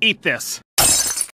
Eat this.